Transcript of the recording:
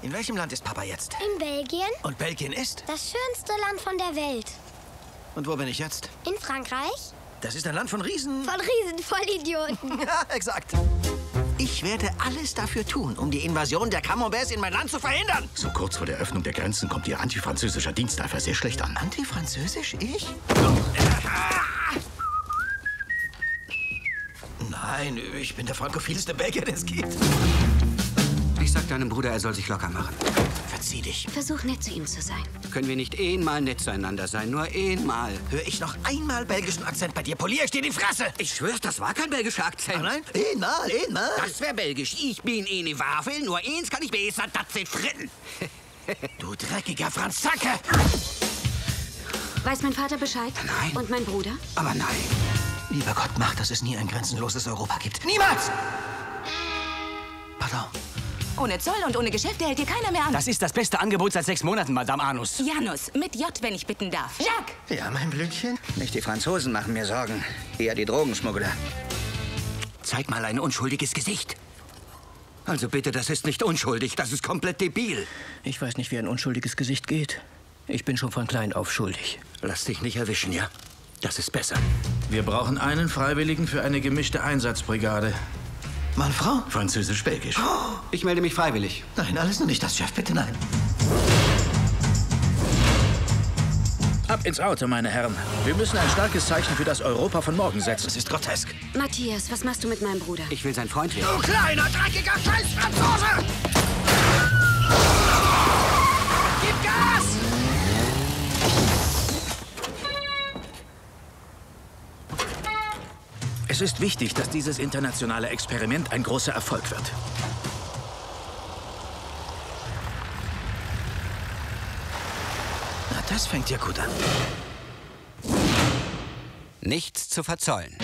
In welchem Land ist Papa jetzt? In Belgien? Und Belgien ist? Das schönste Land von der Welt. Und wo bin ich jetzt? In Frankreich? Das ist ein Land von Riesen. Von Riesen, Vollidioten. ja, exakt. Ich werde alles dafür tun, um die Invasion der Camemberts in mein Land zu verhindern. So kurz vor der Öffnung der Grenzen kommt Ihr antifranzösischer Diensteifer sehr schlecht an. Antifranzösisch? Ich? Nein, ich bin der frankophilste Belgier, den es gibt. Ich sag deinem Bruder, er soll sich locker machen. Verzieh dich. Versuch nett zu ihm zu sein. Können wir nicht einmal nett zueinander sein? Nur einmal. Hör ich noch einmal belgischen Akzent bei dir, poliere ich dir die Fresse. Ich schwör's, das war kein belgischer Akzent. Ah, nein? Einmal, einmal. Das wär belgisch. Ich bin eine Wafel, nur eins kann ich besser, das sind Fritten. Du dreckiger Franzacke! Weiß mein Vater Bescheid? Nein. Und mein Bruder? Aber nein. Lieber Gott, mach, dass es nie ein grenzenloses Europa gibt. Niemals! Pardon. Ohne Zoll und ohne Geschäfte hält dir keiner mehr an. Das ist das beste Angebot seit sechs Monaten, Madame Anus. Janus, mit J, wenn ich bitten darf. Jacques! Ja, mein Blümchen. Nicht die Franzosen machen mir Sorgen. Eher die Drogenschmuggler. Zeig mal ein unschuldiges Gesicht. Also bitte, das ist nicht unschuldig, das ist komplett debil. Ich weiß nicht, wie ein unschuldiges Gesicht geht. Ich bin schon von klein auf schuldig. Lass dich nicht erwischen, ja? Das ist besser. Wir brauchen einen Freiwilligen für eine gemischte Einsatzbrigade. Mann, Frau? Französisch-Belgisch. Ich melde mich freiwillig. Nein, alles nur nicht das, Chef. Bitte nein. Ab ins Auto, meine Herren. Wir müssen ein starkes Zeichen für das Europa von morgen setzen. Das ist grotesk. Matthias, was machst du mit meinem Bruder? Ich will sein Freund werden. Du kleiner, dreckiger Scheiß-Franzose! Es ist wichtig, dass dieses internationale Experiment ein großer Erfolg wird. Na, das fängt ja gut an. Nichts zu verzollen.